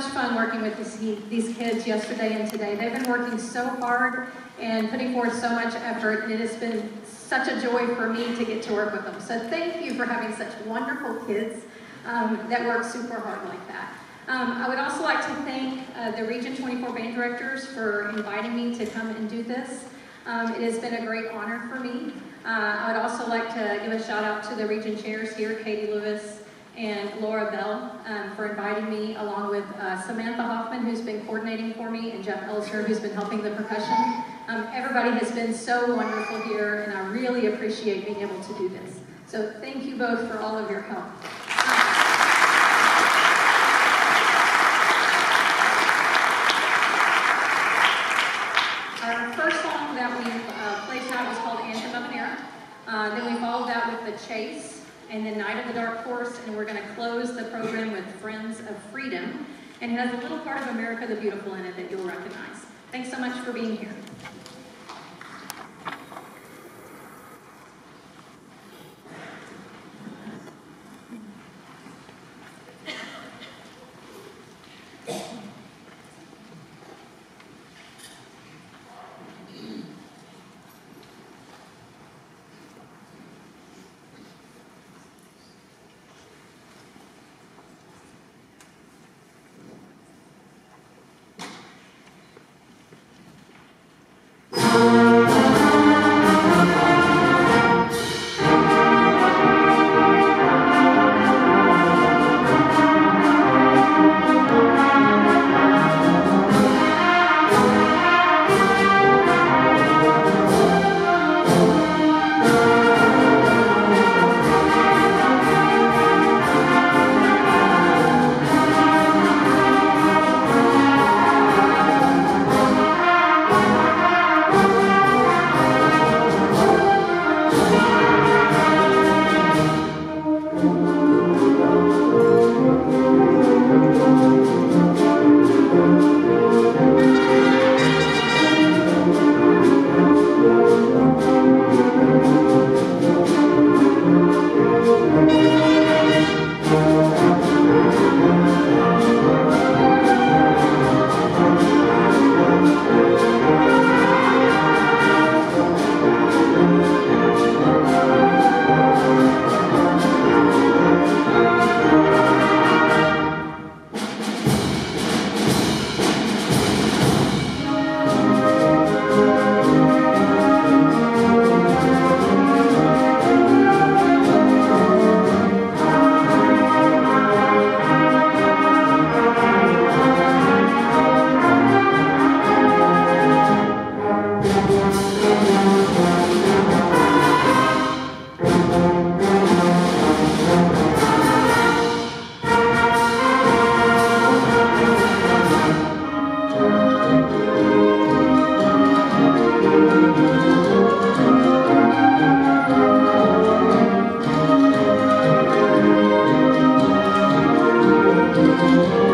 much fun working with this, these kids yesterday and today. They've been working so hard and putting forth so much effort, and it has been such a joy for me to get to work with them. So thank you for having such wonderful kids um, that work super hard like that. Um, I would also like to thank uh, the Region 24 band directors for inviting me to come and do this. Um, it has been a great honor for me. Uh, I would also like to give a shout out to the region chairs here, Katie Lewis and Laura Bell, um, for inviting me, along with uh, Samantha Hoffman, who's been coordinating for me, and Jeff Elsner, who's been helping the percussion. Um, everybody has been so wonderful here, and I really appreciate being able to do this. So thank you both for all of your help. Our first song that we uh, played tonight was called Anthem of an Era. Uh, then we followed that with The Chase and then Night of the Dark Horse, and we're going to close the program with Friends of Freedom. And it has a little part of America the Beautiful in it that you'll recognize. Thanks so much for being here. Música